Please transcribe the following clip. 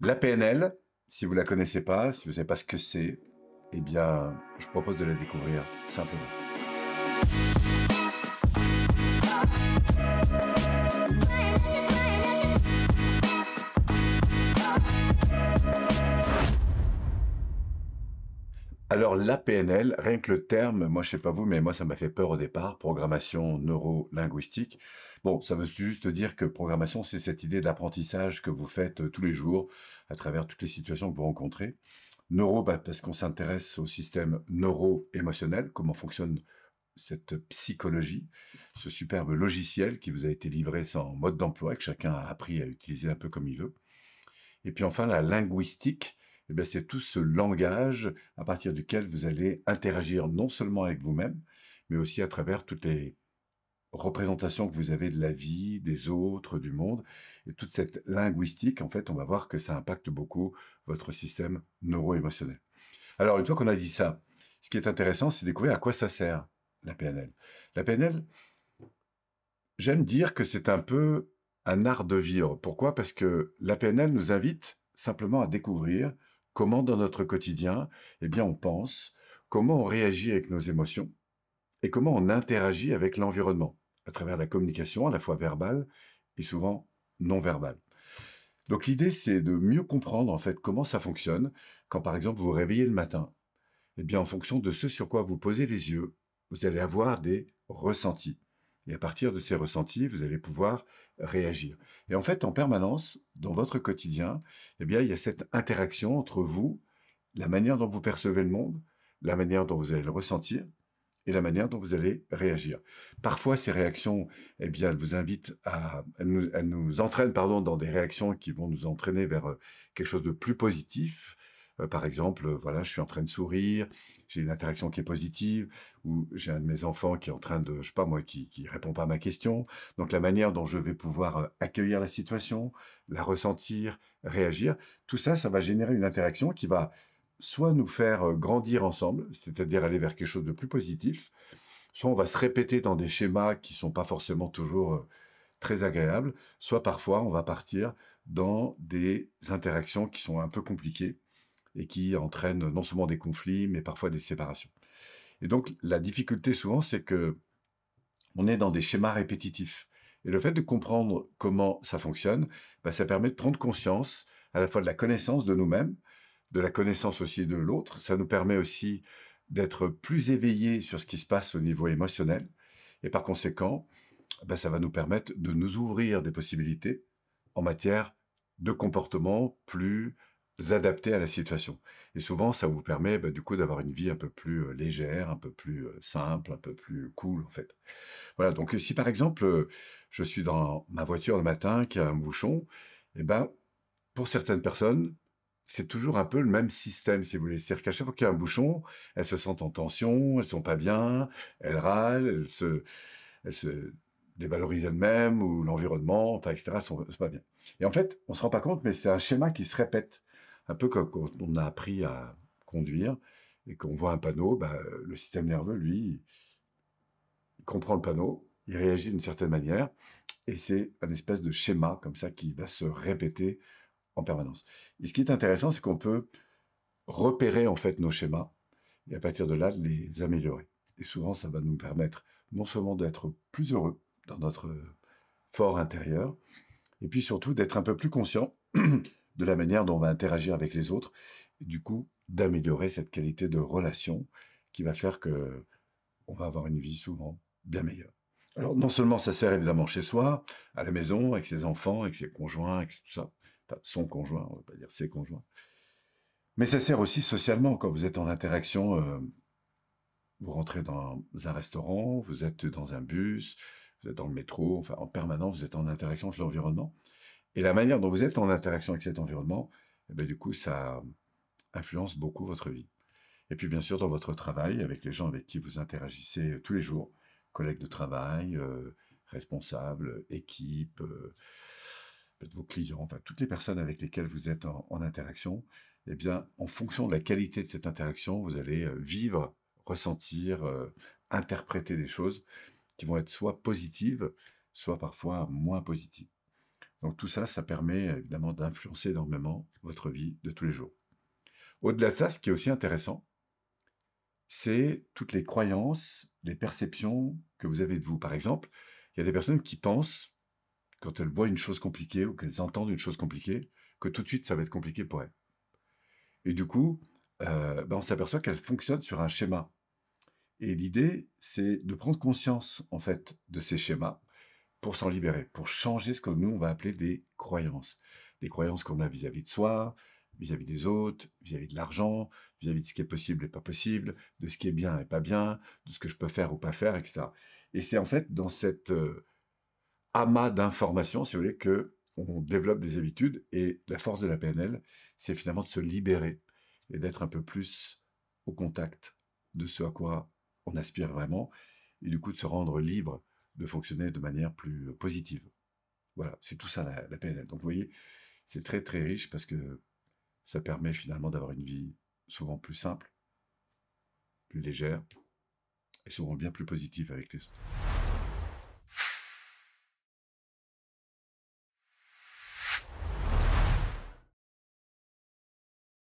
La PNL, si vous la connaissez pas, si vous savez pas ce que c'est, eh bien, je propose de la découvrir simplement. Alors la PNL, rien que le terme, moi je sais pas vous, mais moi ça m'a fait peur au départ, programmation neuro-linguistique. Bon, ça veut juste dire que programmation, c'est cette idée d'apprentissage que vous faites euh, tous les jours à travers toutes les situations que vous rencontrez. Neuro, bah, parce qu'on s'intéresse au système neuro-émotionnel, comment fonctionne cette psychologie, ce superbe logiciel qui vous a été livré sans mode d'emploi que chacun a appris à utiliser un peu comme il veut. Et puis enfin la linguistique, eh c'est tout ce langage à partir duquel vous allez interagir non seulement avec vous-même, mais aussi à travers toutes les représentations que vous avez de la vie, des autres, du monde. Et toute cette linguistique, en fait, on va voir que ça impacte beaucoup votre système neuro-émotionnel. Alors, une fois qu'on a dit ça, ce qui est intéressant, c'est découvrir à quoi ça sert, la PNL. La PNL, j'aime dire que c'est un peu un art de vivre. Pourquoi? Parce que la PNL nous invite simplement à découvrir comment dans notre quotidien, eh bien, on pense, comment on réagit avec nos émotions et comment on interagit avec l'environnement à travers la communication à la fois verbale et souvent non verbale. Donc l'idée, c'est de mieux comprendre en fait comment ça fonctionne quand par exemple vous vous réveillez le matin. Eh bien, en fonction de ce sur quoi vous posez les yeux, vous allez avoir des ressentis. Et à partir de ces ressentis, vous allez pouvoir réagir. Et en fait, en permanence, dans votre quotidien, eh bien, il y a cette interaction entre vous, la manière dont vous percevez le monde, la manière dont vous allez le ressentir, et la manière dont vous allez réagir. Parfois, ces réactions, eh bien, elles vous invitent à, elles nous, entraînent, pardon, dans des réactions qui vont nous entraîner vers euh, quelque chose de plus positif, par exemple, euh, voilà, je suis en train de sourire, j'ai une interaction qui est positive, ou j'ai un de mes enfants qui est en train de, je sais pas moi, qui, qui répond pas à ma question. Donc la manière dont je vais pouvoir euh, accueillir la situation, la ressentir, réagir, tout ça, ça va générer une interaction qui va soit nous faire grandir ensemble, c'est-à-dire aller vers quelque chose de plus positif, soit on va se répéter dans des schémas qui sont pas forcément toujours très agréables, soit parfois on va partir dans des interactions qui sont un peu compliquées et qui entraîne non seulement des conflits, mais parfois des séparations. Et donc, la difficulté souvent, c'est que on est dans des schémas répétitifs. Et le fait de comprendre comment ça fonctionne, bah, ça permet de prendre conscience à la fois de la connaissance de nous-mêmes, de la connaissance aussi de l'autre. Ça nous permet aussi d'être plus éveillés sur ce qui se passe au niveau émotionnel. Et par conséquent, bah, ça va nous permettre de nous ouvrir des possibilités en matière de comportement plus adapter à la situation. Et souvent, ça vous permet bah, du coup d'avoir une vie un peu plus euh, légère, un peu plus euh, simple, un peu plus cool en fait. Voilà. Donc si par exemple euh, je suis dans ma voiture le matin qui a un bouchon, et eh ben pour certaines personnes c'est toujours un peu le même système, si vous voulez. C'est-à-dire qu'à chaque fois qu'il y a un bouchon, elles se sentent en tension, elles sont pas bien, elles râlent, elles se, dévalorisent elles-mêmes ou l'environnement, etc. Elles sont, pas bien. Et en fait, on se rend pas compte, mais c'est un schéma qui se répète un peu comme quand on a appris à conduire et qu'on voit un panneau, bah, le système nerveux, lui, il comprend le panneau, il réagit d'une certaine manière, et c'est un espèce de schéma comme ça qui va se répéter en permanence. Et ce qui est intéressant, c'est qu'on peut repérer en fait nos schémas et à partir de là les améliorer. Et souvent, ça va nous permettre non seulement d'être plus heureux dans notre fort intérieur, et puis surtout d'être un peu plus conscient de la manière dont on va interagir avec les autres, du coup d'améliorer cette qualité de relation qui va faire que on va avoir une vie souvent bien meilleure. Alors non seulement ça sert évidemment chez soi, à la maison, avec ses enfants, avec ses conjoints, avec tout ça, enfin, son conjoint, on va pas dire ses conjoints, mais ça sert aussi socialement quand vous êtes en interaction. Euh, vous rentrez dans un restaurant, vous êtes dans un bus, vous êtes dans le métro, enfin en permanence, vous êtes en interaction avec l'environnement. Et la manière dont vous êtes en interaction avec cet environnement, eh bien, du coup, ça influence beaucoup votre vie. Et puis, bien sûr, dans votre travail, avec les gens avec qui vous interagissez tous les jours, collègues de travail, euh, responsables, équipe, euh, vos clients, toutes les personnes avec lesquelles vous êtes en, interaction, eh bien, en fonction de la qualité de cette interaction, vous allez euh, vivre, ressentir, interpréter des choses qui vont être soit positives, soit parfois moins positives. Donc tout ça, ça permet évidemment d'influencer énormément votre vie de tous les jours. Au-delà de ça, ce qui est aussi intéressant, c'est toutes les croyances, les perceptions que vous avez de vous. Par exemple, il y a des personnes qui pensent, quand elles voient une chose compliquée ou qu'elles entendent une chose compliquée, que tout de suite ça va être compliqué pour elles. Et du coup, euh, ben, on s'aperçoit qu'elles fonctionnent sur un schéma. Et l'idée, c'est de prendre conscience en fait de ces schémas pour s'en libérer, pour changer ce que nous on va appeler des croyances, des croyances qu'on a vis-à-vis de soi, vis-à-vis des autres, vis-à-vis de l'argent, vis-à-vis de ce qui est possible et pas possible, de ce qui est bien et pas bien, de ce que je peux faire ou pas faire, etc. Et c'est en fait dans cette euh, amas d'informations, si vous voulez, que on développe des habitudes. Et la force de la PNL, c'est finalement de se libérer et d'être un peu plus au contact de ce à quoi on aspire vraiment, et du coup de se rendre libre de fonctionner de manière plus positive. Voilà, c'est tout ça la, la PNL. Donc vous voyez, c'est très très riche parce que ça permet finalement d'avoir une vie souvent plus simple, plus légère et souvent bien plus positive avec les autres.